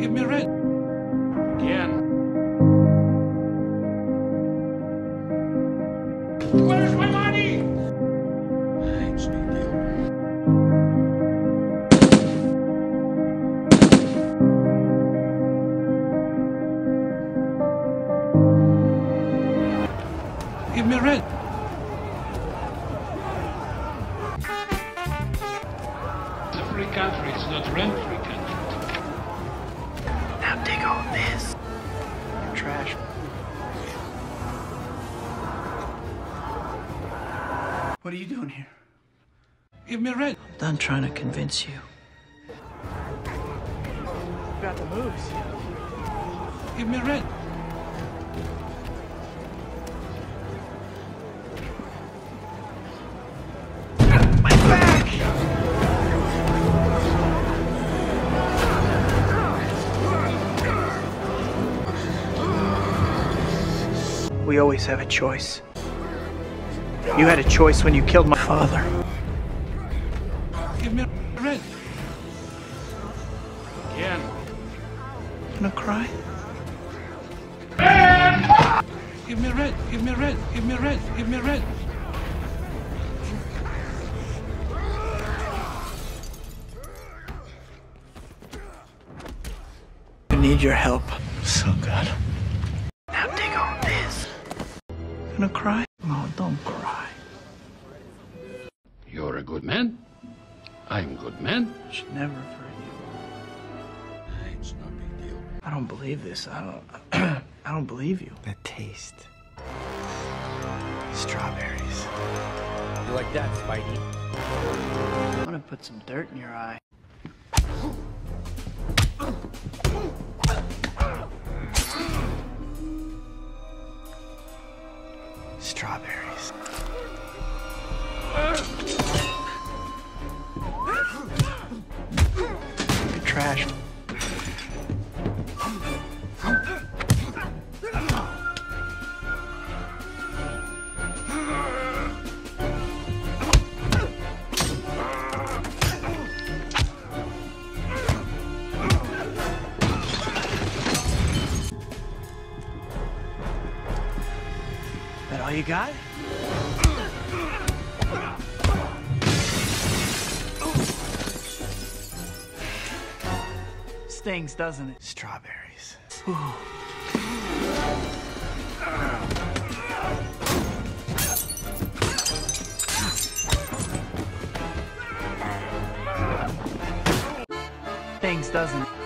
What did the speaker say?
give me rent. Again. Where's my money? Thanks, big deal. Give me rent. Every country is not rent-free dig all this. Trash. What are you doing here? Give me a red. I'm done trying to convince you. Got the moves. Give me rent. My We always have a choice. You had a choice when you killed my father. Give me rent. Again. Gonna cry? Give me rent. Give me rent. Give me rent. Give me rent. I need your help. So good. Gonna cry? No, don't cry. You're a good man. I'm a good man. Should never forget you. It's no big deal. I don't believe this. I don't. I don't believe you. The taste. Strawberries. You like that, Spidey? I'm gonna put some dirt in your eye. trash. That all you got? Stings, doesn't it? Strawberries. Stings, doesn't it?